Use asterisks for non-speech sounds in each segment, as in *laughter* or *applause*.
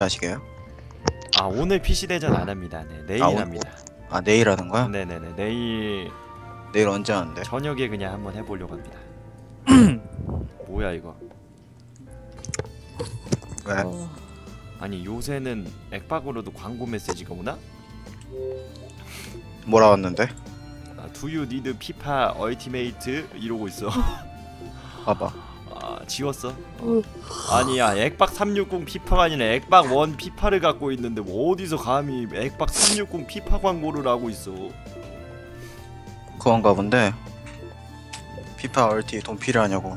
하시게요? 아 오늘 PC 대전 안 합니다. 네 내일 아, 오늘- 합니다. 아 내일 하는 거야? 네네네 내일 내일 언제 하는데? 저녁에 그냥 한번 해보려고 합니다. *clears throat* 뭐야 이거? 왜? 아니 요새는 액박으로도 광고 메시지가 오나? 뭐라 왔는데? 아, Do you need FIFA Ultimate 이러고 있어. 봐봐 아 지웠어? 어. 아니야 액박 360 피파가 아니라 액박 1 피파를 갖고 있는데 뭐 어디서 감히 액박 360 피파 광고를 하고 있어? 그건가 본데 피파 얼티 돈 필요하냐고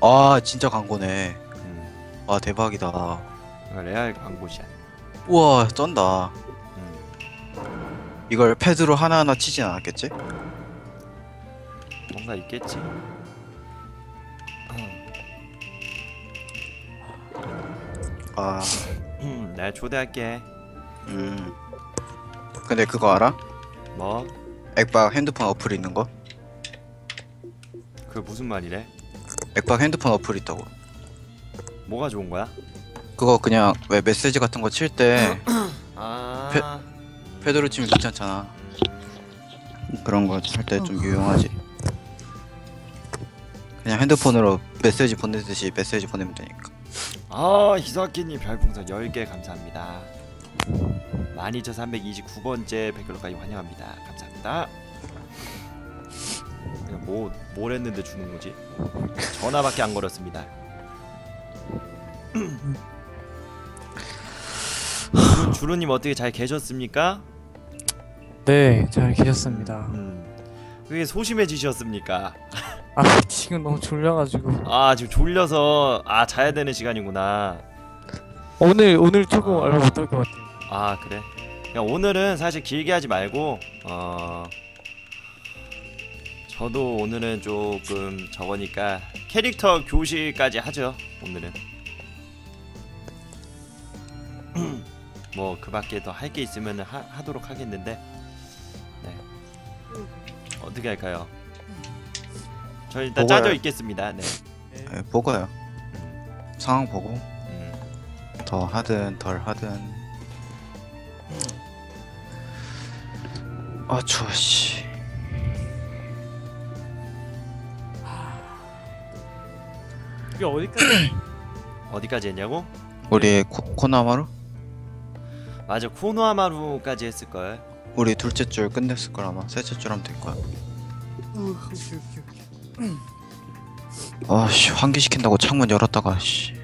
아, 아 진짜 광고네 음, 와 대박이다 이거 레알 광고샷. 우와 쩐다 음, 이걸 패드로 하나하나 치진 않았겠지? 뭔가 있겠지. 아 음, 내가 초대할게. 음. 근데 그거 알아? 뭐? 액박 핸드폰 어플 있는 거? 그 무슨 말이래? 액박 핸드폰 어플 있다고 뭐가 좋은 거야? 그거 그냥 왜 메시지 같은 거 칠 때 *clears throat* 아, 패- 패드로 치면 귀찮잖아 그런 거 할 때 좀 유용하지 그냥 핸드폰으로 메시지 보내듯이 메시지 보내면 되니까 아 희석기님 별풍선 10개 감사합니다 12329번째 백글로까지 환영합니다 감사합니다 뭐, 뭘 했는데 주는 거지? 전화밖에 안 걸었습니다 주루, 주루님 어떻게 잘 계셨습니까? 네, 잘 계셨습니다. 음, 왜 소심해지셨습니까? 아, 지금 너무 졸려가지고 아 지금 졸려서 아 자야 되는 시간이구나 오늘 오늘 조금 얼마 못할 것 같아요. 아 그래? 야 오늘은 사실 길게 하지 말고 어 저도 오늘은 조금 저거니까 캐릭터 교실까지 하죠 오늘은 *clears throat* 뭐 그밖에 더 할 게 있으면 하, 하도록 하겠는데 네 어떻게 할까요? 저 일단 보고요. 짜져 있겠습니다 네 예, 보고요 상황 보고 음. 더 하든 덜 하든 아 추워 씨 이게 어디까지? *clears throat* 어디까지 했냐고? 우리 코, 코나마루? 맞아 코노하마루까지 했을 걸 우리 둘째 줄 끝냈을 걸 아마 셋째 줄 하면 될 거야 오케이, 오케이, 오케이. 아씨 환기 시킨다고 창문 열었다가 씨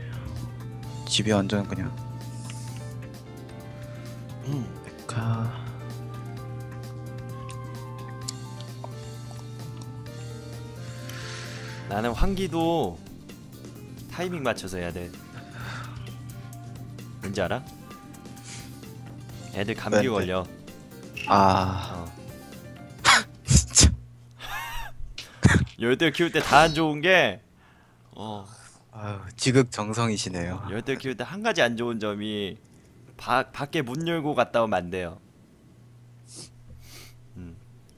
집이 완전 그냥 가 나는 환기도 타이밍 맞춰서 해야 돼. 왠지 알아? 애들 감기 왜, 왜? 걸려. 아 열대 키울 때 다 안 좋은 게 어, 아유 지극정성이시네요 열대 키울 때 한 가지 안 좋은 점이 바, 밖에 문 열고 갔다 오면 안 돼요. 음.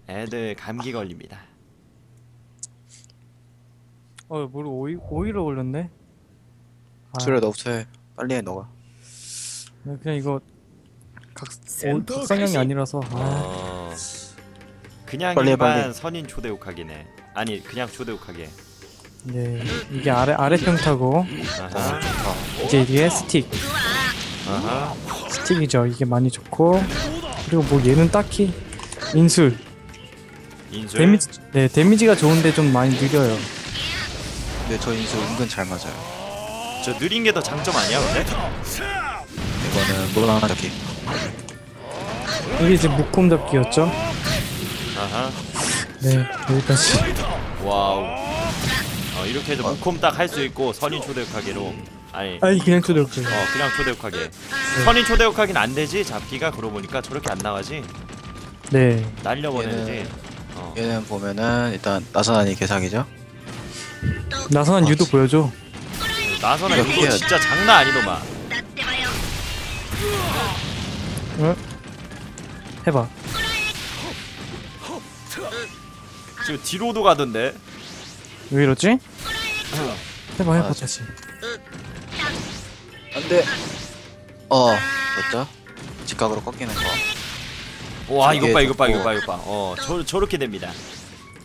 애들 감기 걸립니다. 어, 뭘 오이 오이로 올렸네? 아, 술에 너부터 해 빨리 해 너가 네, 그냥 이거 각 오, 각상향이 아니라서 아, 어. 그냥 빨리 해, 일반 빨리. 선인 초대욱하기네. 아니 그냥 초대욱하게. 네 이게 아래 아래 평 타고 아하. 이제 이게 스틱 아하. 스틱이죠. 이게 많이 좋고 그리고 뭐 얘는 딱히 인술 인술. 데미지 네 데미지가 좋은데 좀 많이 느려요. 근데 저 인술 은근 잘 맞아요 저 느린 게 더 장점 아니야 근데? 이거는 무난하게 이게 이제 묶음 잡기였죠. 아하 네 여기까지. 와우 어, 이렇게 해서 무콤 딱 할 수 있고 선인 초대욱하기로 아니 아니 그냥 초대였어요. 어 그냥 초대욱하게 선인 초대욱하기는 안 되지 잡기가 그러고 보니까 저렇게 안 나가지 네. 날려버리지 어 얘는 보면은 일단 나선한이 개사기죠 나선한 아, 유도 지- 보여줘. 이거 해야지. 진짜 장난 아니더만 어? 해봐. 지금 뒤로도 가던데. 왜 이러지? 해봐 해봐 아, 다시. 안 안돼. 어. 뭐죠? 직각으로 꺾이는 거. 와 이거 봐 이거 봐 이거 좋고. 봐 이거 봐어 저, 저렇게 됩니다.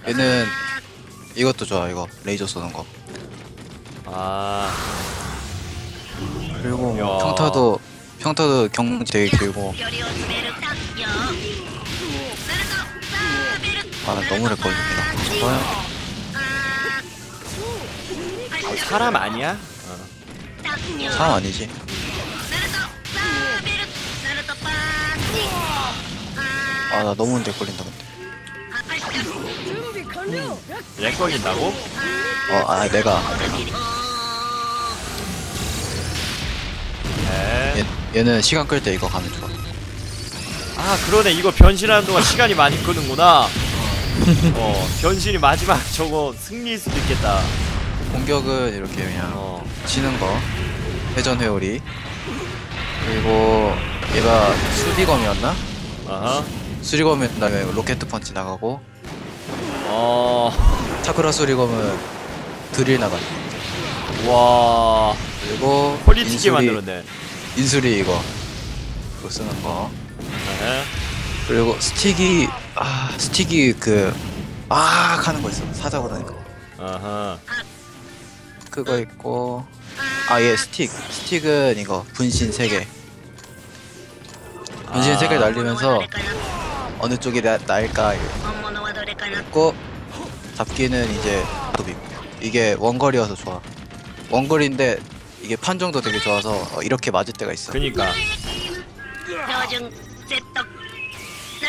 얘는 이것도 좋아 이거. 레이저 쏘는 거. 아. 그리고 뭐 야. 평타도 평타도 경 되게 길고 아, 나 너무 렉걸린다. 좋아요. 사람 아니야? 어. 사람 아니지. 아, 나 너무 렉걸린다, 근데. 렉 걸린다고? 어, 아, 내가. 네. 얘, 얘는 시간 끌 때 이거 가면 좋아. 아, 그러네. 이거 변신하는 동안 시간이 많이 끄는구나. 어 변신이 마지막 *laughs* 저거 승리일 수도 있겠다. 공격은 이렇게 그냥 어. 치는 거. 회전 회오리. 그리고 얘가 수리검이었나? 아하. 수리검이었 다음에 로켓 펀치 나가고. 어, 차크라 수리검은 드릴 나가 와. 그리고 퀄리티 있게 만들었네. 인수리 이거. 이거 쓰는 거. 네. 그리고 스틱이 아 스틱이 그아 하는 거 있어. 사자고 하는 거. 아하. 그거 있고. 아 예 스틱. 스틱은 이거 분신 세개. 분신 아. 3개 날리면서 어느 쪽이 나, 나을까? 있고 잡기는 이제 도비. 이게 원거리여서 좋아. 원거리인데 이게 판정도 되게 좋아서 어, 이렇게 맞을 때가 있어. 그니까. 標準 Z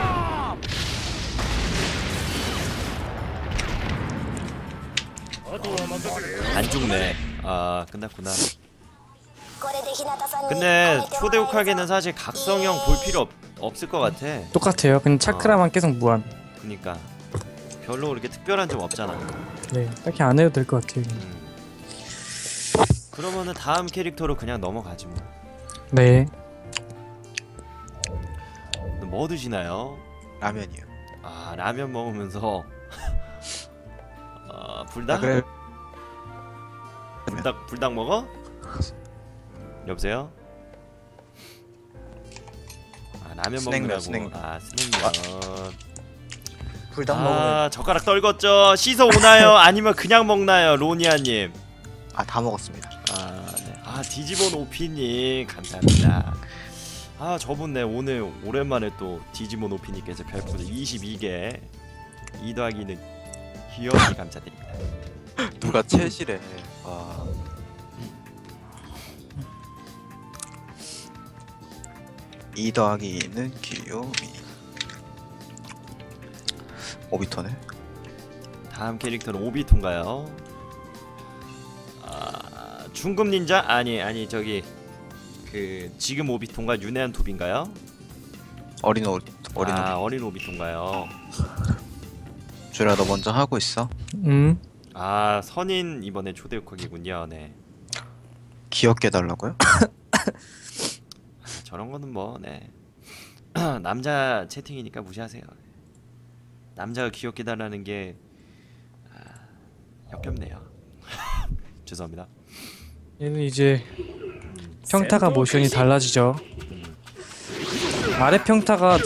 안 죽네. 아 끝났구나. 근데 초대 욱하게는 사실 각성형 볼 필요 없, 없을 것 같아. 똑같아요. 그냥 어. 차크라만 어. 계속 무한. 그니까. 별로 그렇게 특별한 점 없잖아. 네 딱히 안 해도 될 것 같아요 음. 그러면은 다음 캐릭터로 그냥 넘어가지 뭐네. 뭐 드시나요? 라면이요. 아 라면 먹으면서 불닭? 아 그래 불닭 불닭 먹어? 여보세요? 아 라면 스낵면, 먹느라고 스낵면. 아 스낵면 불닭 먹으면 아 젓가락 떨궜죠 씻어 오나요? *laughs* 아니면 그냥 먹나요 로니아님 아 다 먹었습니다 아, 네. 아 디지몬 오피님 감사합니다. 아 저분 네 오늘 오랜만에 또 디지몬 오피님께서 별풍선 22개 2 더하기 는 귀여움이 감사드립니다. 누가 채시래 와 이 더하기는 귀요미 오비터네 다음 캐릭터는 오비토인가요? 아 중급 닌자 아니 아니 저기 그 지금 오비토인가 윤회한 톱인가요? 어린 오 어린 아 오비 어린 오비토인가요? 주라 너 먼저 하고 있어 음. 아 선인 이번에 초대국이군요. 네 귀엽게 해달라고요? *laughs* 저런 거는 뭐 네. *clears throat* 남자 채팅이니까 무시하세요. 남자가 귀엽게 달라는 게 아, 역겹네요. *laughs* 죄송합니다. 얘는 이제 평타가 모션이 달라지죠. 아래 평타가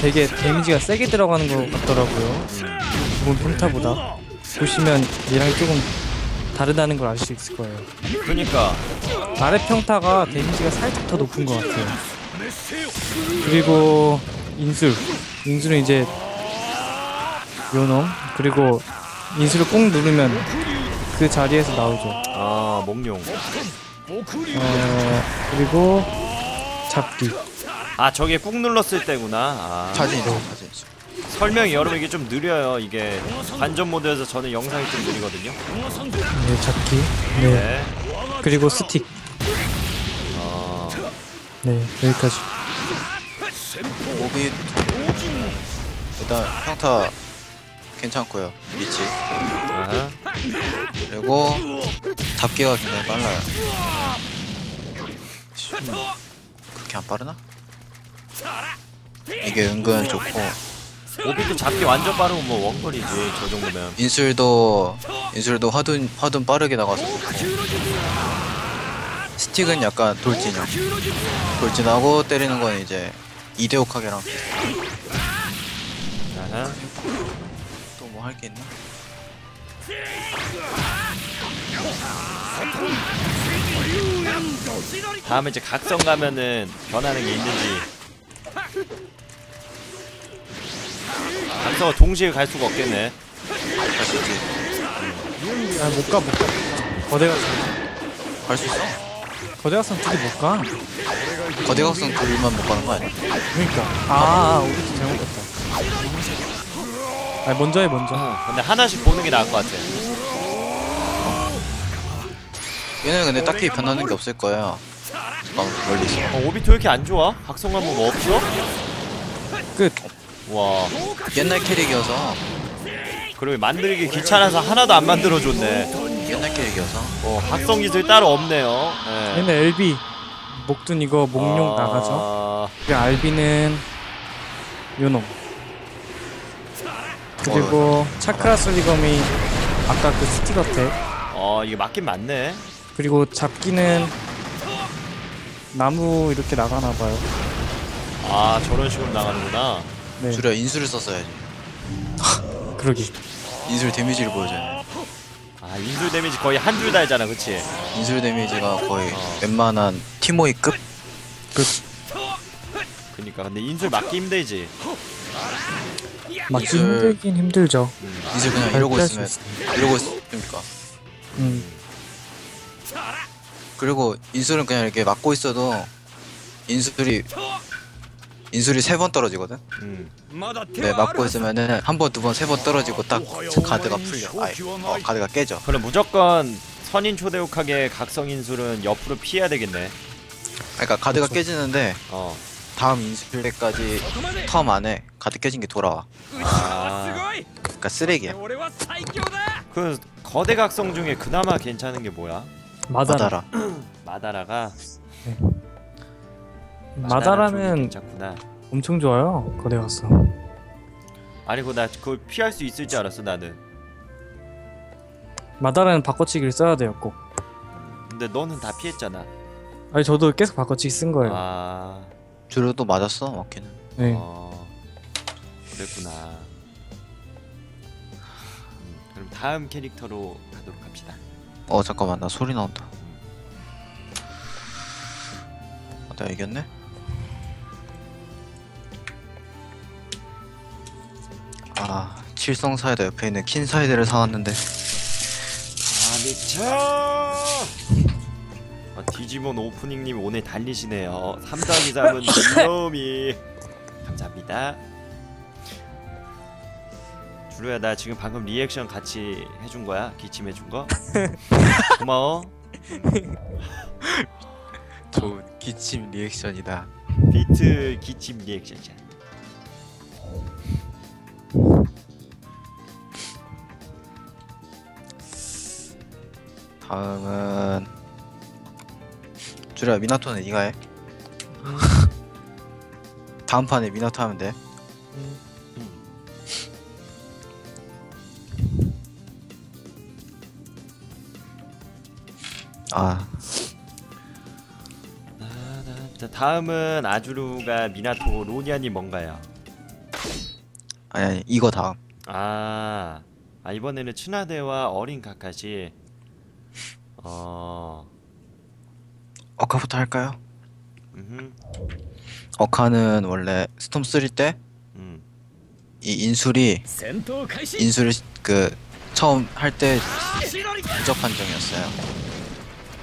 되게 데미지가 세게 들어가는 것 같더라고요. 기본 평타보다. 보시면 얘랑 조금 다르다는 걸 알 수 있을 거예요. 그러니까 아래 평타가 데미지가 살짝 더 높은 것 같아요. 그리고 인술. 인술은 이제 요놈. 그리고 인술을 꼭 누르면 그 자리에서 나오죠. 아 몽룡. 어, 그리고 잡기. 아 저게 꾹 눌렀을 때구나. 아, 사진 있어 사진 있어 설명이 여러분 이게 좀 느려요. 이게 관전 모드에서 저는 영상이 좀 느리거든요. 네, 잡기. 네. 네. 그리고 스틱. 어, 네, 여기까지. 오비 일단 평타 괜찮고요 위치 아하. 그리고 잡기가 굉장히 빨라요 씨, 그렇게 안 빠르나? 이게 은근 좋고 오비도 잡기 완전 빠르고 뭐 원거리지 저 정도면 인술도 인술도 화둔 화둔 빠르게 나가서 좋고 스틱은 약간 돌진형 돌진하고 때리는 건 이제 아하. 또뭐 할 게 있나? 다음에 이제 각성 가면은 변하는 게 있는지 각성은 동시에 갈 수가 없겠네 아, 못 가, 못 가. 거대각선. 갈수 있어 거대각선 둘이 못 가. 거대각성 둘만 못 가는 거 아니야? 그러니까. 아, 아 우리 잘못 봤다. 아, 먼저 해, 먼저. 근데 하나씩 보는 게 나을 것 같아 얘는 근데 딱히 변하는 게 없을 거야 막 멀리서 어, 오비토 왜 이렇게 안 좋아? 각성 가면 뭐 없어? 끝. 와 옛날 캐릭이어서 그리고 만들기 귀찮아서 하나도 안 만들어줬네 옛날 캐릭이어서 어 각성 기술 따로 없네요 예. 얘는 LB. 목둔 이거 목룡 아, 나가죠. 그리고 RB는 요놈. 그리고 차크라 솔리검이 아까 그 스티거 텍. 어 이게 맞긴 맞네 그리고 잡기는 나무 이렇게 나가나 봐요. 아 저런 식으로 나가는구나 네. 주려 인술을 썼어야지 *laughs* 그러기. 인술 데미지를 보여줘야 아 인술 데미지 거의 한줄 달잖아 그치? 인술 데미지가 거의 어. 웬만한 티모이급? 그니까 근데 인술 맞기 힘들지 막기 이슬- 힘들긴 힘들죠. 음. 인술 그냥 이러고 있으면. 이러고 있으니까 음. 그리고 인술은 그냥 이렇게 맞고 있어도 인술이 인술이 세 번 떨어지거든? 음. 네 맞고 있으면은 한 번, 두 번, 세 번 떨어지고 딱 가드가 풀려. 아예 어, 가드가 깨져. 그럼 무조건 선인 초대욱하게 각성 인술은 옆으로 피해야 되겠네. 그러니까 가드가 깨지는데 어. 다음 인술 때까지 텀 안에 가드 깨진 게 돌아와. 아, 그러니까 쓰레기야. 그 거대 각성 중에 그나마 괜찮은 게 뭐야? 마다라. 마다라. 마다라가 마다라는 괜찮구나 엄청 좋아요. 거대 갔어. 아니 그나 그걸 피할 수 있을 줄 알았어 나는 마다라는 바꿔치기를 써야 돼요, 꼭. 근데 너는 다 피했잖아 아니 저도 계속 바꿔치기 쓴 거예요. 아 주로도 맞았어 맞기는 네. 어, 그랬구나 음, 그럼 다음 캐릭터로 가도록 합시다 어 잠깐만 나 소리 나온다 아, 내가 이겼네? 아 칠성 사이다 옆에 있는 킨 사이다를 사왔는데. 아 미쳐 아, 디지몬 오프닝님 오늘 달리시네요. 3 더하기 3은 귀여움이. 감사합니다. 주로야 나 지금 방금 리액션 같이 해준 거야? 기침해준 거? *laughs* 고마워. 좋은 기침 리액션이다. 비트 기침 리액션이야 다음은 주려 미나토는 네가 해? *laughs* 다음 판에 미나토 하면 돼. 아, 자 다음은 아주루가 미나토 로니안이 뭔가요? 아니 아니 이거 다음. 아, 아 이번에는 츠나데와 어린 카카시 어... 어카부터 할까요? 음흠, 어카는 원래 스톰 3때이 음. 인술이 인술을 그 처음 할때 부적 판정이었어요.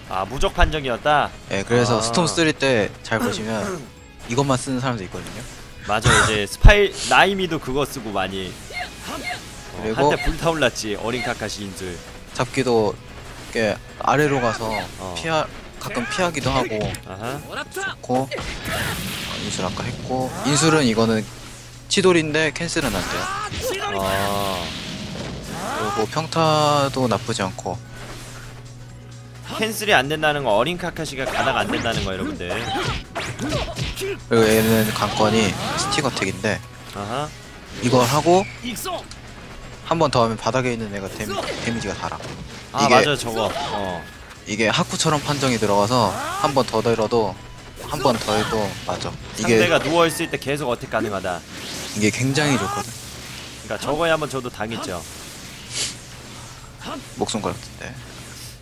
아 무적 판정이었다? 예, 그래서 아. 스톰 3때 잘 보시면 이것만 쓰는 사람도 있거든요. 맞아 이제 스파이 나이미도 그거 쓰고 많이 어, 그리고- 한때 불타올랐지 어린 카카시 인술 잡기도 이렇게 아래로 가서 어. 피하 가끔 피하기도 하고 아하 고 인술 아까 했고 인술은 이거는 치돌인데 캔슬은 안 돼요. 아 그리고 평타도 나쁘지 않고 캔슬이 안 된다는 거 어린 카카시가 가다가 안 된다는 거 여러분들. 그리고 얘는 관건이 스티거텍인데 아하. 이걸 하고 한 번 더 하면 바닥에 있는 애가 데미, 데미지가 달아. 아 이게- 맞아 저거. 어. 이게 하쿠처럼 판정이 들어가서 한 번 더 들어도 한 번 더 해도 맞아. 이게 상대가 누워 있을 때 계속 어택 가능하다. 이게 굉장히 좋거든. 그러니까 저거에 한번 저도 당했죠. 목숨 걸었는데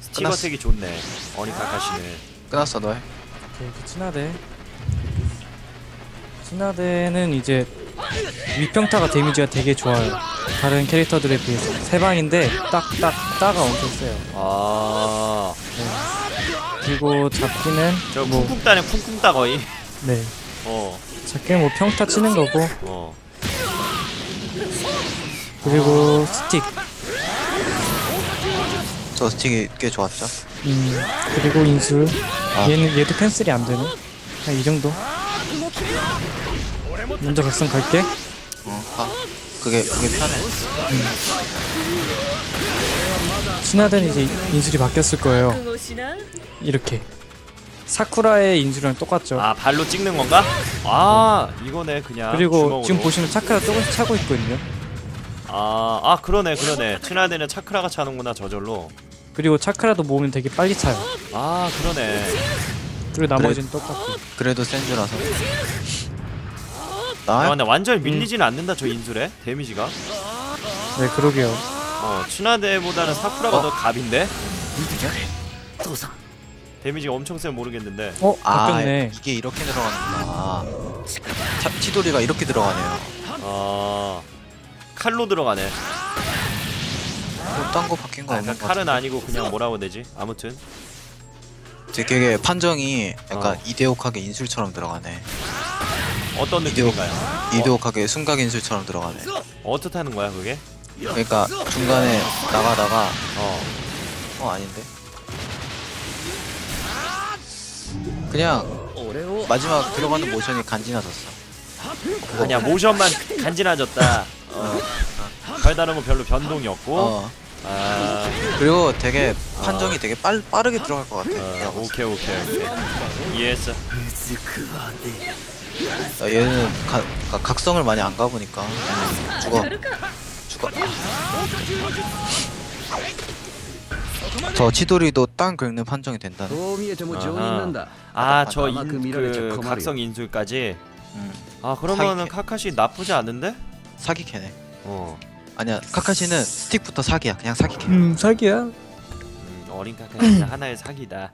스티거텍이 좋네. 어린 카카시는. 끝났어 너 해. 오케이, 그 친화대. 친화대는 이제 위평타가 데미지가 되게 좋아요. 다른 캐릭터들에 비해서 세 방인데 딱딱 따가 엄청 세요. 아. 그리고 잡기는 저 뭐 쿵쿵 따네 쿵쿵 따 거의. 네. *laughs* 어. 잡기는 뭐 평타 치는 거고 어. 그리고 스틱. 저 스틱이 꽤 좋았죠. 음 그리고 인술. 아. 얘는 얘도 캔슬이 안 되네. 한이 정도. 먼저 각성 갈게. 어, 아, 그게 그게 편해. 친화대는 이제 인술이 바뀌었을 거예요. 이렇게. 사쿠라의 인술이랑 똑같죠. 아 발로 찍는 건가? 아 이거네 그냥. 그리고 주먹으로. 지금 보시면 차크라 조금씩 차고 있거든요. 아, 아 그러네 그러네. 친화대는 차크라가 차는구나 저절로. 그리고 차크라도 모으면 되게 빨리 차요. 아 그러네. 그리고 나머지는 똑같고. 그래도 센 줄아서. 아나 근데 완전 밀리지는 않는다 저 인술에 데미지가. 네, 그러게요. 어 친화대보다는 사쿠라가 어? 더 갑인데. 데미지가 엄청 세면 모르겠는데. 어, 아, 바뀌었네. 이게 이렇게 들어가는구나. 차, 치돌이가 이렇게 들어가네요. 아 칼로 들어가네. 딴거 바뀐 거 아, 없는 그러니까 거 칼은 같은데. 아니고 그냥 뭐라고 되지? 아무튼 되게 판정이 약간 어. 이대옥하게 인술처럼 들어가네. 어떤. 느낌인가요? 이대옥하게 순각 인술처럼 들어가네. 어떻게 하는 거야 그게? 그러니까 중간에 나가다가 어. 어 아닌데 그냥 마지막 들어가는 모션이 간지나졌어 아니야 모션만 간지나졌다. 어. 별다른 건 별로 변동이 없고. 어 아, 그리고 되게 판정이 되게 빨, 빠르게 들어갈 것 같아 어, 오케이 오케이 오케이. 이해했어. 아, 얘는 가, 가, 각성을 많이 안 가보니까 죽어. 죽어. 저 치돌이도 땅 긁는 판정이 된다는 아저 아, 그 각성 인술까지? 음. 아 그러면은 사기캐. 카카시 나쁘지 않은데? 사기캐네. 어. 아니야 카카시는 스틱부터 사기야. 그냥 사기캐. 음 사기야. 음, 어린 카카시 하나의 사기다.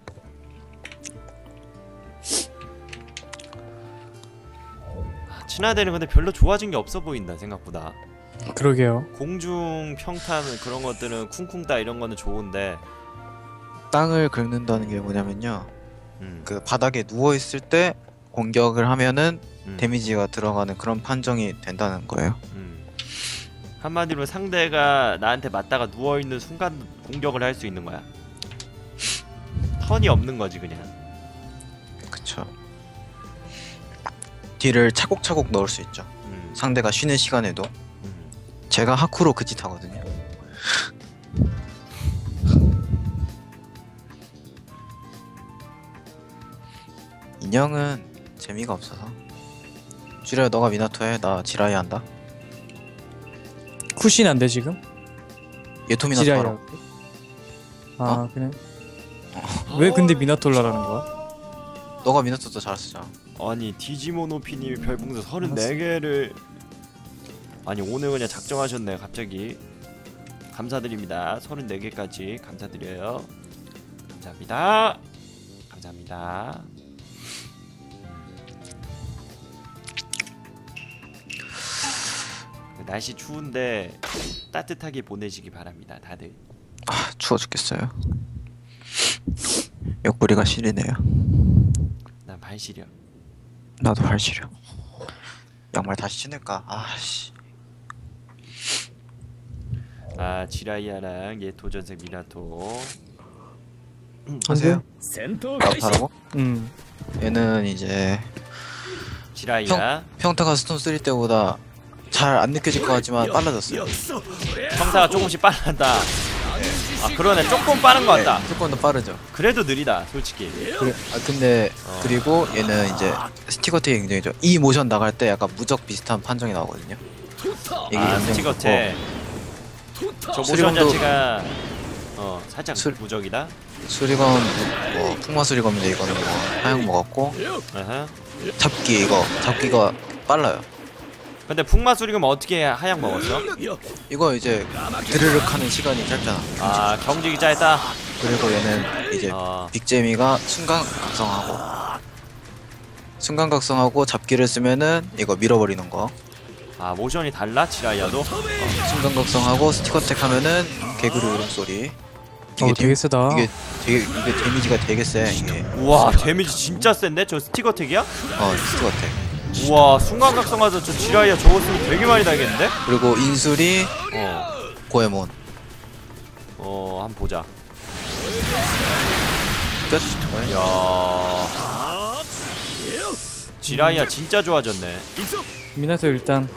친화대는 근데 별로 좋아진 게 없어 보인다 생각보다. 그러게요. 공중 평탄 그런 것들은 쿵쿵따 이런 거는 좋은데. 땅을 긁는다는 게 뭐냐면요 음, 그 바닥에 누워 있을 때 공격을 하면은 음, 데미지가 들어가는 그런 판정이 된다는 거예요. 음. 한마디로 상대가 나한테 맞다가 누워 있는 순간 공격을 할 수 있는 거야. 턴이 없는 거지 그냥. 그쵸. 딜을 차곡차곡 넣을 수 있죠. 음, 상대가 쉬는 시간에도 음. 제가 하쿠로 그 짓 하거든요. 인형은 재미가 없어서. 주려 너가 미나토 해. 나 지라이 한다. 쿠신 안 돼 지금? 예토 미나토 지라이 하라. 고 아, 그래. 왜 근데 미나톨라라는 거야? 너가 미나토 더잘 쓰잖아. 아니 디지모노피님이 별풍선 34개를 아니 오늘 그냥 작정하셨네 갑자기. 감사드립니다. 34개까지 감사드려요. 감사합니다. 감사합니다. 날씨 추운데 따뜻하게 보내시기 바랍니다 다들. 아 추워 죽겠어요. 옆구리가 시리네요. 난 발시려 나도 할시려 양말 다시 신을까? 아씨. 아 지라이아랑 예토 전생 미나토. 하세요. 센터 나타라고? 음. 얘는 이제 지라이아 평타가 스톰 3 때보다 잘 안 느껴질 것 같지만 빨라졌어요. 평타가 조금씩 빨라다. 아 그러네 조금 빠른 것 같다 네, 조금 더 빠르죠. 그래도 느리다 솔직히 그래, 아 근데 어. 그리고 얘는 이제 stick attack이 굉장히 좋아. 이 모션 나갈 때 약간 무적 비슷한 판정이 나오거든요. 이게 아 굉장히 스티거테 저 모션 수령도- 자체가 어 살짝 술- 무적이다 수리검 뭐 풍마 수리검인데 이거는 뭐 하향 먹었고 아하. 잡기 이거 잡기가 빨라요. 근데 풍마 수리금 어떻게 하향 먹었어? 이거 이제 드르륵 하는 시간이 짧잖아. 아 경직이 짧다 그리고 얘는 이제 어. 빅재미가 순간 각성하고 순간 각성하고 잡기를 쓰면은 이거 밀어버리는 거. 아 모션이 달라 지라이아도 순간 각성하고 스티커텍 하면은 개구리 울음소리. 어 되게 세다 이게 되게 이게 데미지가 되게 세 이게. 우와 데미지 진짜 센데 저 스티거텍이야? 어 스티커텍. 우와 순간각성하자 저 지라이아 저거 쓰면 되게 많이 달겠는데? 그리고 인술이 어, 고에몬. 어, 한번 보자. 끝. 야, 지라이아 진짜 좋아졌네. 미나토 일단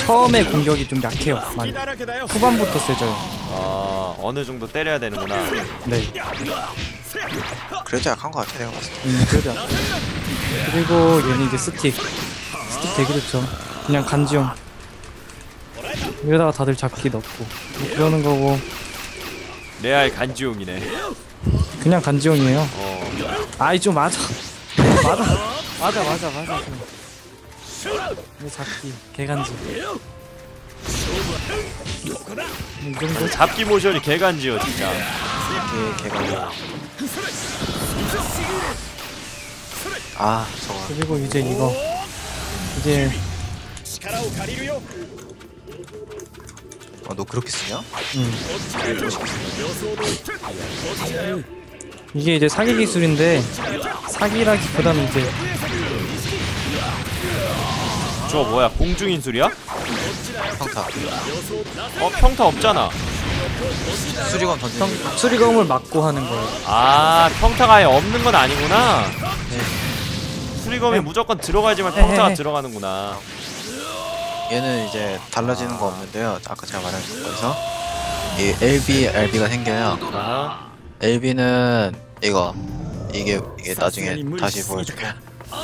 처음에 공격이 좀 약해요 많이 후반부터 세져요 아, 어느 정도 때려야 되는구나. 네 그래도 약한 것 같아 내가 봤을 때. 음, 그래도 약해. 그리고 얘는 이제 스틱. 스틱 되게 좋죠. 그냥 간지용. 여기다가 다들 잡기 넣고. 뭐 그러는 거고. 레알 간지용이네. 그냥 간지용이에요. 어, 아이 좀 맞아. 맞아. 맞아 맞아 맞아. 이 잡기. 개간지. 이 정도? 잡기 모션이 개간지요, 진짜. 개 개가. 아 저거. 그리고 이제 이거 이제 어, 너 그렇게 쓰냐? 이게 이제 사기 기술인데 사기라기보다는 이제 저 뭐야, 공중인술이야? 평타. 어, 평타 없잖아. 수리검 던지는 거. 수리검을 맞고 하는 거예요. 아, 평타가 아예 없는 건 아니구나. 수리검이 네. 무조건 들어가야지만 네, 평타가 네. 들어가는구나. 얘는 이제 달라지는 거 없는데요. 아까 제가 말한 거에서 이 LB, LB가 생겨요. 아하. LB는 이거 이게 이게 나중에 다시 보여줄게.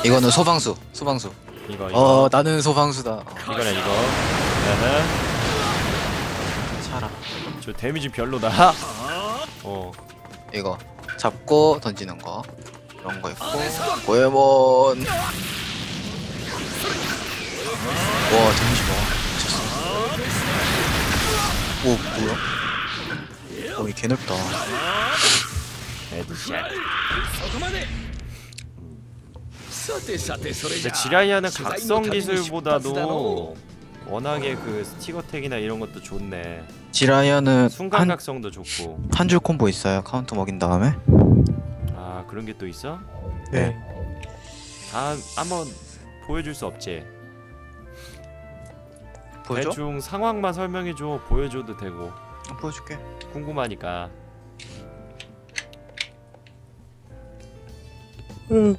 이거는 소방수, 소방수. 이거, 이거. 어, 나는 소방수다. 어, 이거네, 이거. 아하. 저 데미지 별로다. *laughs* 어. 이거 잡고 던지는 거 이런 거 있고 고에몬. 와, 데미지 봐. 미쳤어. 오, 뭐야? 어, 이 개 넓다. headshot. 근데 지라이아는 각성 기술보다도 워낙에 그 stick attack이나 이런 것도 좋네. 지라이아는 순간 한, 각성도 좋고. 한 줄 콤보 있어요. 카운터 먹인 다음에. 아 그런 게 또 있어? 네. 다 한번 보여줄 수 없지. 보여줘? 대충 상황만 설명해 줘. 보여줘도 되고. 어, 보여줄게. 궁금하니까. 자,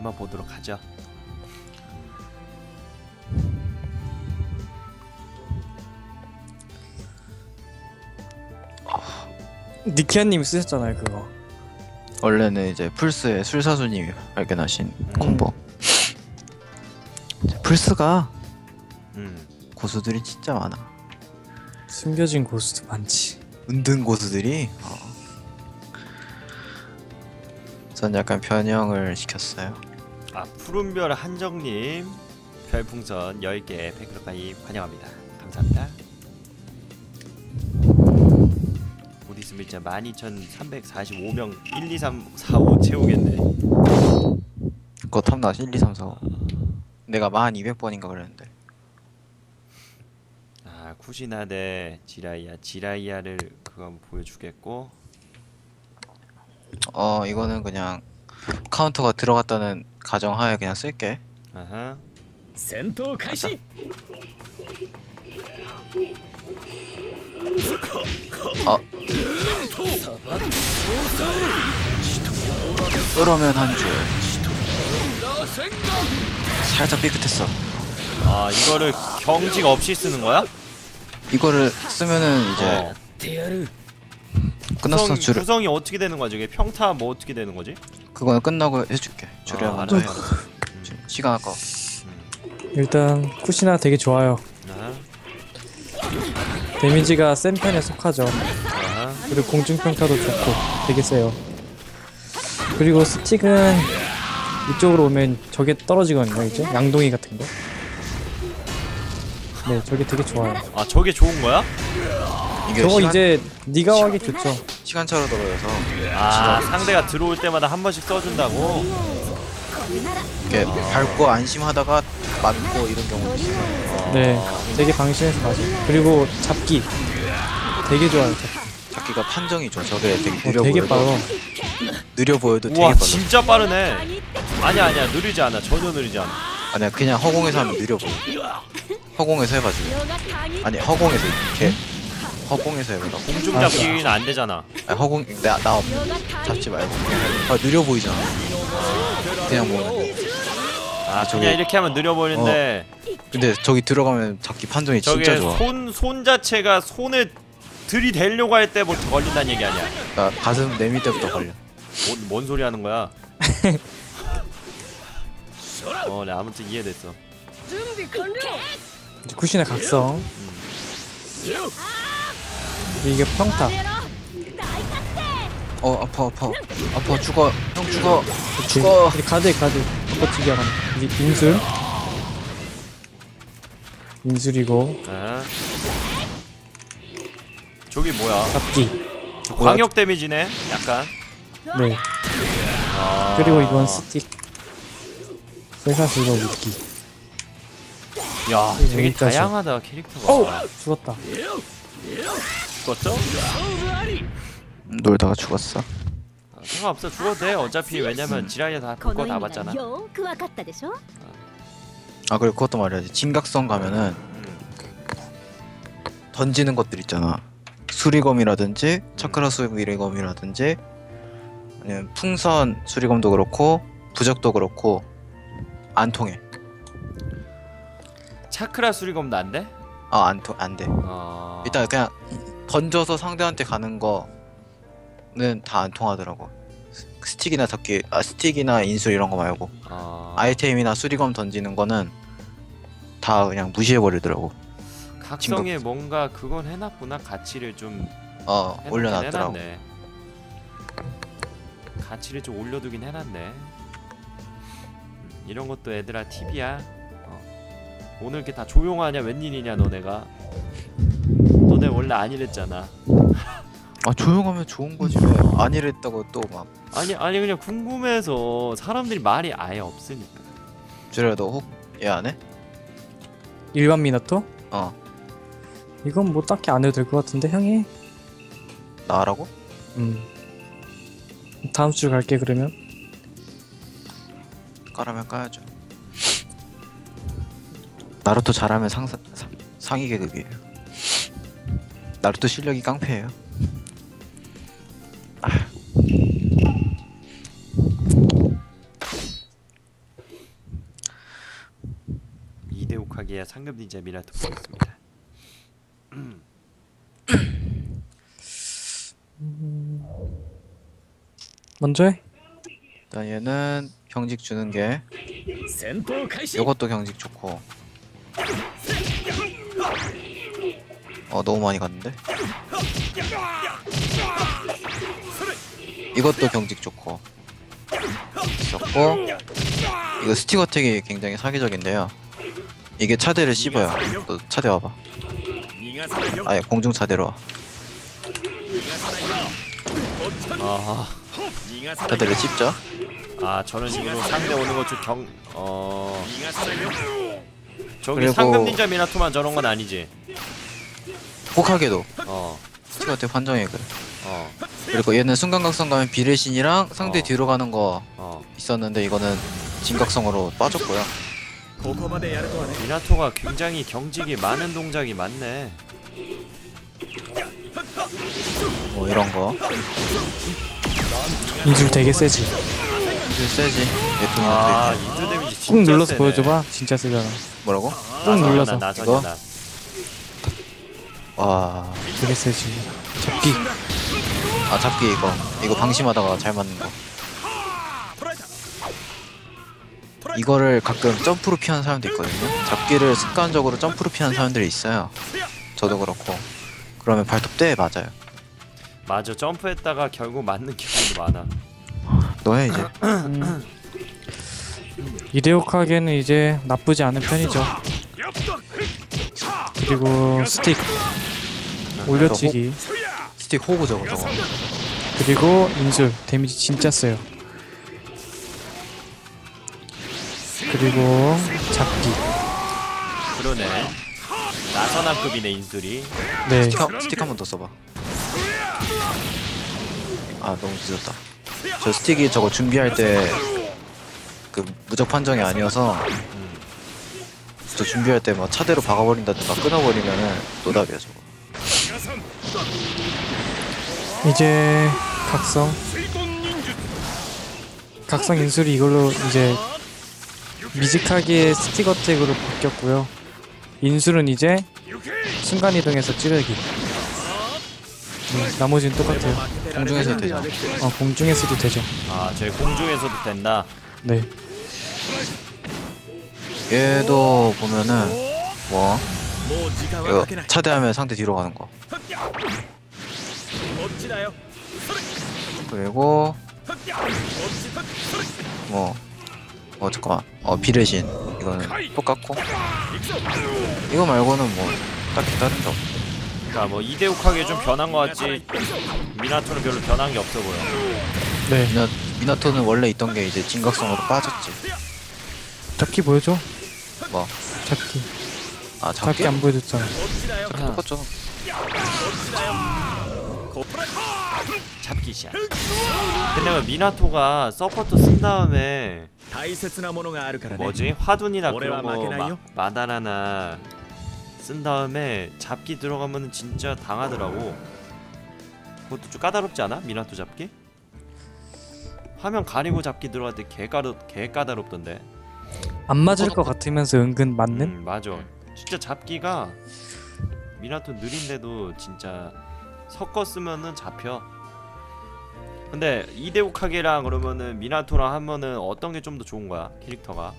한번 보도록 하죠. 니키아님이 쓰셨잖아요 그거. 원래는 이제 플스의 술사수님이 발견하신 콤보. 이제 플스가 음. 고수들이 진짜 많아. 숨겨진 고수도 많지. 은둔 고수들이. 어. 전 약간 변형을 시켰어요. 아 푸른별 한정님 별풍선 10개 100g 가입 환영합니다. 감사합니다. 곧 있으면 진짜 12,345명 1, 2, 3, 4, 5 채우겠네. 그거 탐나 1, 2, 3, 4, 5. 내가 만 200번인가 그랬는데. 아 쿠시나 대 지라이아 지라이아를 그거 한번 보여주겠고 어 이거는 그냥 카운터가 들어갔다는 가정하에 그냥 쓸게. 아하. 전투 개시. 아. 그러면 한 줄. 살짝 삐끗했어. 아 이거를 경직 없이 쓰는 거야? 이거를 쓰면은 이제 어. 끝났어 구성, 줄을. 구성이 어떻게 되는 거지? 이게 평타 뭐 어떻게 되는 거지? 그거는 끝나고 해줄게 줄이야 아, 먼저 해. 시간 아까워 일단 쿠시나 되게 좋아요. 아, 데미지가 센 편에 속하죠. 아, 그리고 공중평타도 좋고 되게 세요. 그리고 스틱은 이쪽으로 오면 저게 떨어지거든요, 이제 양동이 같은 거. 네, 저게 되게 좋아요. 아 저게 좋은 거야? 이게 저거 시간, 이제 네가 하기 좋죠. 시간 차로 들어서 아 상대가 들어올 때마다 한 번씩 써준다고? 이렇게 밟고 안심하다가 맞고 이런 경우도 있어요. 네, 되게 방심해서 맞아요. 그리고 잡기. 되게 좋아요. 잡기. 잡기가 판정이죠. 저게 되게 어, 느려 되게 보여도. 빠져. 느려 보여도 되게 우와 빨라 진짜 빠르네. 아니야 아니야. 느리지 않아. 전혀 느리지 않아. 아니야 그냥 허공에서 하면 느려 보여. 허공에서 해가지고. 아니 허공에서 이렇게 허공에서 해봐 공중 아, 잡기는 안 되잖아. 아니, 허공 나, 나 없- 잡지 말고. 아, 느려 보이잖아. 그냥 뭐. 아 저기- 그냥 이렇게 하면 느려 보이는데. 근데 저기 들어가면 잡기 판정이 저게 진짜 좋아. 손, 손 자체가 손에 들이대려고 할 때부터 걸린다는 얘기 아니야? 그러니까 가슴 내밀 때부터 걸려. 뭔, 뭔 소리 하는 거야? *laughs* 어, 네 아무튼 이해됐어. 이제 쿠시나 각성. 이게 평타. 어 아파 아파 아파 죽어 형 죽어 죽어 이제 가드 가드 꺾어치기 하는. 이제 인술. 인술이고 아. 저기 뭐야 잡기. 저 광역 데미지네 약간 네. 아. 그리고 이건 스틱. 쇠사슬로 묶기. 야 되게 여기까지. 다양하다 캐릭터가 오 죽었다. 죽었죠? 놀다가 죽었어 아, 상관없어 죽어도 돼 어차피 왜냐면 지라이에 다 こ 그거 の意 다 味が 봤잖아 よーくわかったでしょ 아 그리고 그것도 말해야지 진각성 가면은 던지는 것들 있잖아 수리검이라든지 차크라 수리검이라든지 아니면 풍선 수리검도 그렇고 부적도 그렇고 안 통해 차크라 수리검도 안 돼? 아안통안돼 어... 일단 그냥 던져서 상대한테 가는 거는 다 안 통하더라고. 스- 스틱이나 잡기 아 스틱이나 인술 이런 거 말고 어... 아이템이나 수리검 던지는 거는 다 그냥 무시해 버리더라고. 각성에 뭔가 그건 해놨구나 가치를 좀어 올려놨더라고. 해놨네. 가치를 좀 올려두긴 해놨네. 음, 이런 것도 애들아 팁이야. 어. 오늘 이렇게 다 조용하냐 웬일이냐 너네가 너네 원래 안 이랬잖아 아 조용하면 좋은 거지 왜안 이랬다고 또막 아니 아니 그냥 궁금해서 사람들이 말이 아예 없으니까 주려 너혹얘 안 해? 일반 미나토? 어 이건 뭐 딱히 안 해도 될 것 같은데 형이. 나라고? 음. 다음 주 갈게 그러면. 까라면 까야죠 나루토 잘하면 상사, 상, 상위 계급이에요 나루토 실력이 깡패예요. 아. 이대 오카게야 상급 닌자 미나토 보겠습니다. 먼저 해. 일단 얘는 경직 주는 게 요것도 경직 좋고 어 너무 많이 갔는데? 이것도 경직 좋고 있었고 이거 스티거택이 굉장히 사기적인데요. 이게 차대를 씹어요. 너 차대 와봐. 아예 공중 차대로 와. 아하. 차대를 씹자 아 저런 식으로 상대 오는 것좀 경.. 어.. 저기 그리고... 상금 닌자 미나토만 저런 건 아니지. 혹하게도 어 스틱 어택 판정이 그래 어, 그리고 얘는 순간각성 가면 비례신이랑 상대 어. 뒤로 가는 거 어. 있었는데 이거는 진각성으로 빠졌고요 ここまでやるとはね 미나토가 굉장히 경직이 많은 동작이 많네. 뭐 이런 거 인줄 되게 세지. 좀 세지 예쁜 아, 것도 있고 인조 데미지 진짜 꾹 눌러서 세네. 보여줘봐. 진짜 세잖아. 뭐라고? 꾹 눌러서. 나전이야, 나. 와 되게 세지. 잡기. 아 잡기 이거 이거 방심하다가 잘 맞는 거 이거를 가끔 점프로 피하는 사람도 있거든요 잡기를 습관적으로 점프로 피하는 사람들이 있어요 저도 그렇고 그러면 발톱 때 맞아요 맞아, 점프했다가 결국 맞는 경우도 많아. 너해 이제 음. 이데오카게는 이제 나쁘지 않은 편이죠. 그리고 스틱 올려치기 스틱 호구 저거 저거 그리고 인술 데미지 진짜 세요. 그리고 잡기. 그러네. 나선환급이네, 인술이. 네. 스틱, 한- 스틱 한 번 더 써봐 아 너무 늦었다 저 스틱이 저거 준비할 때 그 무적 판정이 아니어서 저 준비할 때 막 차대로 박아버린다든가 끊어버리면은 노답이야 저거 이제 각성. 각성 인술이 이걸로 이제 미직하게 stick attack으로 바뀌었고요. 인술은 이제 순간 이동해서 찌르기. 음, 나머지는 똑같아요. 공중에서 되잖아 어, 공중에서도 되죠. 아, 제 공중에서도 된다. 네. 얘도 보면은 뭐 이거 차대하면 상대 뒤로 가는 거. 그리고 뭐 어, 잠깐만. 어 비례신 이거는 똑같고. 이거 말고는 뭐 딱히 다른 게 없어 그니까 뭐 이데우카게 좀 변한 거 같지. 미나토는 별로 변한 게 없어 보여. 네. 미나, 미나토는 원래 있던 게 이제 진각성으로 빠졌지. 딱히 보여줘. 뭐? 잡기. 아 잡기? 잡기 안 보여줬잖아. 잡기 아. 똑같죠. 잡기 시작. 근데 뭐 미나토가 서포터 쓴 다음에 뭐지? 화둔이나 그런 거 마, 다라나쓴 다음에 잡기 들어가면 진짜 당하더라고. 그것도 좀 까다롭지 않아? 미나토 잡기? 화면 가리고 잡기 들어갈 때 개 까다롭던데. 안 맞을 것 같으면서 은근 맞는? 음 맞아. 진짜 잡기가 미나토 느린데도 진짜 섞어 쓰면은 잡혀. 근데 이대욱하게랑 그러면은 미나토랑 하면은 어떤 게 좀 더 좋은 거야 캐릭터가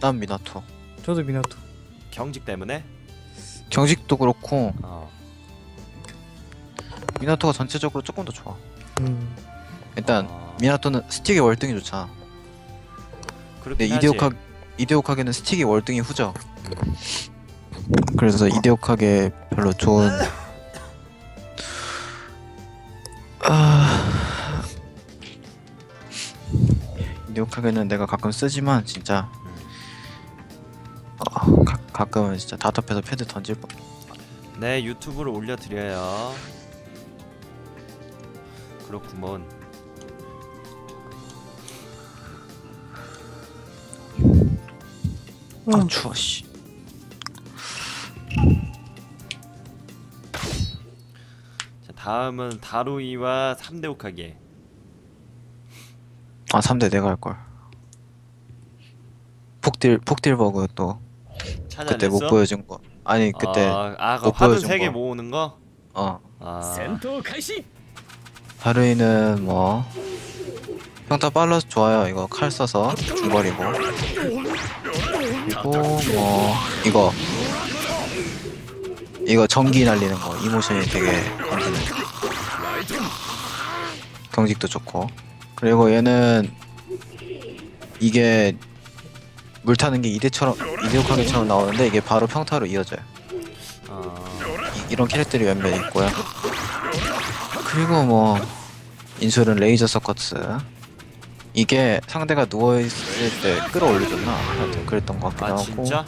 난 미나토 저도 미나토. 경직 때문에? 경직도 그렇고 어. 미나토가 전체적으로 조금 더 좋아 음. 일단 아, 미나토는 스틱의 월등히 좋잖아 그렇긴 근데 하지. 이데오카 이데오카게는 스틱이 월등히 후져 그래서 이데오카게 별로 좋은 아 이데오카게는 내가 가끔 쓰지만 진짜 어, 가, 가끔은 진짜 답답해서 패드 던질 거네 유튜브로 올려드려요. 그렇구먼. 아 추워 씨. 자 다음은 다루이와 3대 오카게. 아 3대 내가 할 걸. 폭딜 폭딜 버그 또 찾아냈어? 그때 못 보여준 거. 아니 그때 아, 아 못 화분 3개 모으는 거? 어. 아. 다루이는 뭐 평타 빨라서 좋아요. 이거 칼 써서 아, 중거리고. 그리고 뭐 이거 이거 전기 날리는 거 이모션이 되게 건드는 경직도 좋고 그리고 얘는 이게 물 타는 게 이대처럼 이대욱하게처럼 나오는데 이게 바로 평타로 이어져요 아, 이, 이런 캐릭터들이 몇몇 있고요. 그리고 뭐 인술은 레이저 서커트. 이게 상대가 누워 있을 때 끌어올려줬나? 하여튼 그랬던 것 같기도 아 하고. 진짜?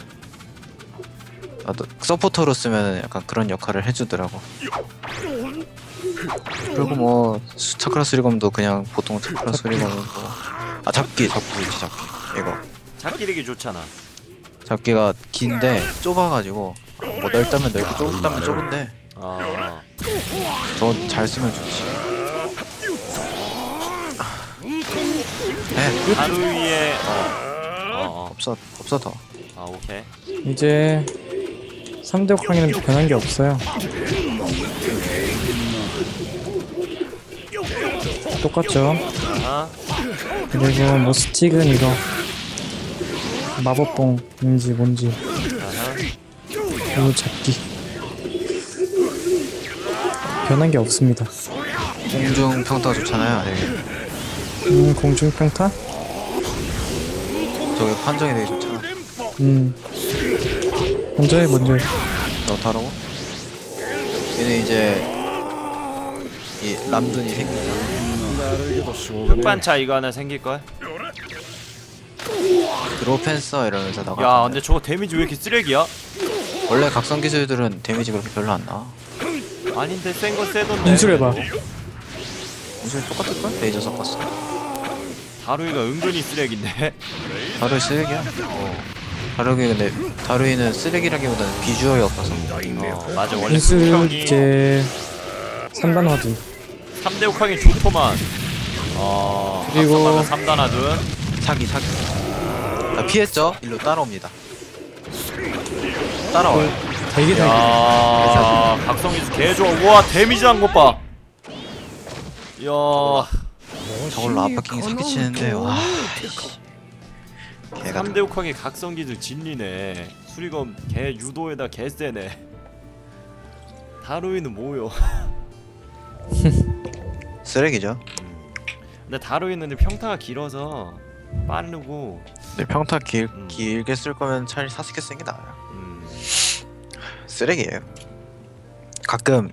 나도 서포터로 쓰면 약간 그런 역할을 해주더라고. 그리고 뭐 수- 차크라 수리검도 그냥 보통 차크라 수리검이고. 아 잡기 잡기 있지 잡기. 이거 잡기 되게 좋잖아. 잡기가 긴데 좁아가지고 뭐 넓다면 넓고 좁다면 좁은데 아 더 잘 쓰면 좋지. 네, 하루 위에 어, 어, 없어 없어 더. 어. 아 오케이 이제 3대 강의는 변한 게 없어요. 똑같죠. 아 그리고 뭐 스틱은 이거 마법봉인지 뭔지 이거 잡기 변한 게 없습니다. 공중 평타 좋잖아요. 되게 음 공중평타? 저게 판정이 되게 좋잖아. 음 먼저 해 먼저 해. 너 다르고 얘는 이제 이 람든이 생기잖아. 흑반차 이거 하나 생길걸? 드로펜서 이러면서 나가. 야 근데 저거 데미지 왜 이렇게 쓰레기야? 원래 각성 기술들은 데미지 그렇게 별로 안 나와. 아닌데 센 거 세던데 인술해봐. 무슨 똑같을 걸? 레이저 섞었어. 다루이가 은근히 쓰레기인데 다루이 쓰레기야. 다루이 근데 다루이는 쓰레기라기보다는 비주얼이 없어서. 어 맞아 원래 수평이 이제 3단 화두 3대 혹하기 좋더만 어 그리고- 3단 하든 사기 사기. 자 피했죠? 일로 따라옵니다. 따라와요. 되게 되게 야 각성기수 개좋아 우와 데미지 한 것봐 이야 저걸로 아파킹 사기 치는데 와. 걔가 3대 혹하기 각성기들 진리네 수리검 개 유도에다 개 세네 다루이는 뭐요 *laughs* 쓰레기죠. 근데 다루이는 평타가 길어서 빠르고 근데 평타 길 음. 길게 쓸 거면 차라리 사스케 쓰는 게 나아요. 음, 쓰레기예요. 가끔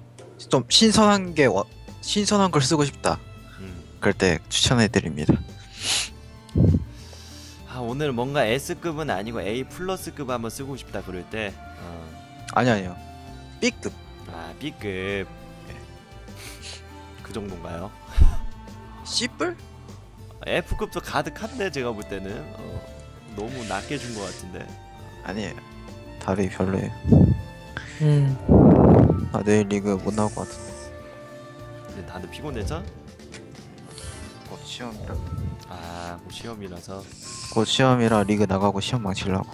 좀 신선한 게 와, 신선한 걸 쓰고 싶다. 음. 그럴 때 추천해 드립니다. 아 오늘 뭔가 S급은 아니고 A 플러스급 한번 쓰고 싶다 그럴 때 어. 아니 아니요. B급. 아 B급 그 정도인가요? C뿔? F급도 가득한데 제가 볼 때는 어, 너무 낮게 준 것 같은데 아니에요. 답이 별로예요. 음 아 내일 리그 못 나올 것 같은데. 다들 피곤해서 곧 시험이라. 아 뭐 시험이라서 곧 시험이라 리그 나가고 시험 망치려고.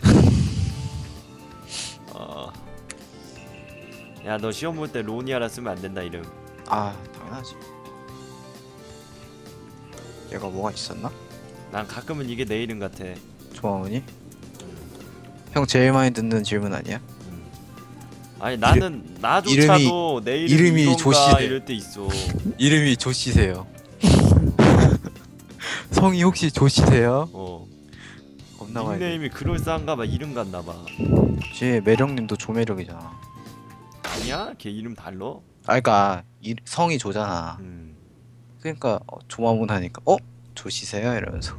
*laughs* 어. 야 너 시험 볼 때 로니아라 쓰면 안 된다 이름 아 당연하지. 얘가 뭐가 있었나? 난 가끔은 이게 내 이름 같아 조아원이? 형 제일 많이 듣는 질문 아니야? 아니 나는 나조차도 내 이름 이름이 조시네. 이럴 때 있어 *laughs* 이름이 조씨세요. *laughs* 성이 혹시 조씨세요? 어 겁나 많이. 닉네임이 그럴싸한가 봐 이름 같나 봐제 매력님도 조매력이잖아. 아니야? 걔 이름 달러? 아 그니까 이, 성이 조잖아. 음. 그러니까 어, 조마문 하니까 어? 조씨세요? 이러면서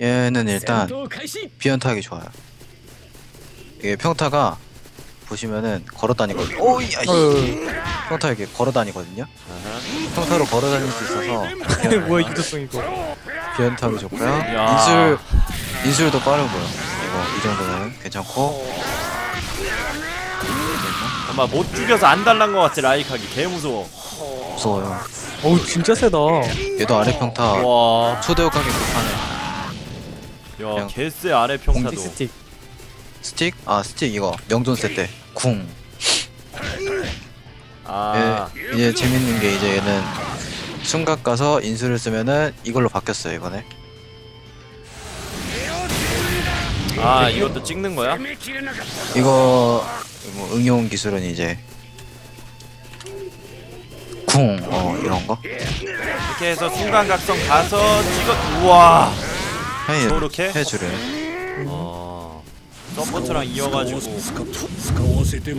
얘는 일단 비연타하기 좋아요. 이게 평타가 보시면은 걸어다니거든요. 어, 오이야 어, 어, 평타 이렇게 걸어다니거든요. 평타로 걸어다닐 수 있어서 아, 네. 뭐야 유도성 이거. 비연타하기 좋고요. 인술 인술도 빠르고요. 이거 이 정도면 괜찮고. 아마 못 죽여서 안 달란 것 같아 라이카기 개 무서워. 무서워요. 어우 진짜 세다. 얘도 아래 평타 초대역하게 급하네. 야 그냥 개쎄 아래 평타도. 스틱. 스틱? 아 스틱 이거. 명존 세때 궁. 아, 예, 이제 재밌는 게 이제 얘는 순각 가서 인수를 쓰면은 이걸로 바뀌었어요 이번에. 아 이것도 찍는 거야? 이거 뭐 응용 기술은 이제 궁, 어 이런 거. 이렇게 해서 순간각성 가서 찍어 우와 해, 노력해? 해주래. 서포트랑 이어가지고.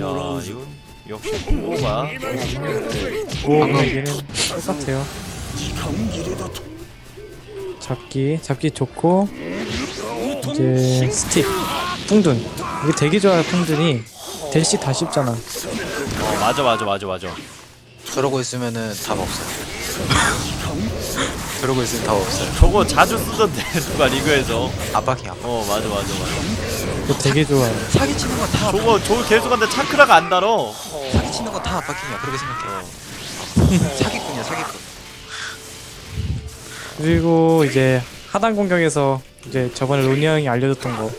야, 역시 공보가 네. 똑같아요. 잡기, 잡기 좋고 이제 스틱, 풍둔. 이게 되게 좋아요 풍둔이. 델시 다 씹잖아. 어, 맞아 맞아 맞아 맞아. 그러고 있으면은 답 없어. *laughs* *laughs* 그러고 있으면 답 없어요. 저거 자주 쓰던데 *laughs* 누가 리그에서 압박이 압박. 어 맞아 맞아 맞아 그거 되게 좋아요. 사기 치는 건다 저거 저거 계속 하는데 차크라가 안 달어 사기 치는 건다 압박이야. 그렇게 생각해. *laughs* 사기꾼이야 사기꾼. 그리고 이제 하단 공격에서 이제 저번에 로니 형이 알려줬던 거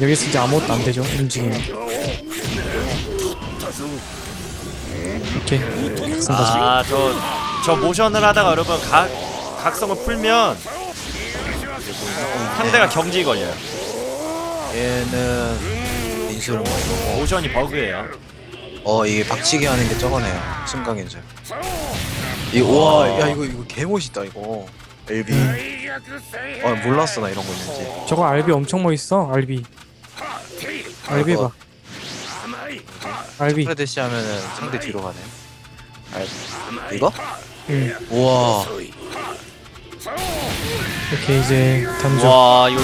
여기서 이제 아무것도 안 되죠 움직임 각성가지 아저 저 모션을 하다가 여러분 각 각성을 풀면 상대가 경직이 걸려요 얘는 인수를 먹고. 모션이 버그예요 어 이게 박치기 하는 게 저거네요. 순간 인술. 이거 와야 이거 이거 개 멋있다 이거. 엘비. 어 몰랐어 나 이런 거 있는지. 저거 알비 엄청 멋있어 알비 알비 봐 알비 프레데시 하면은 상대 뒤로 가네. 알 이거? 응. 우와. 이렇게 이제 던져 와 이거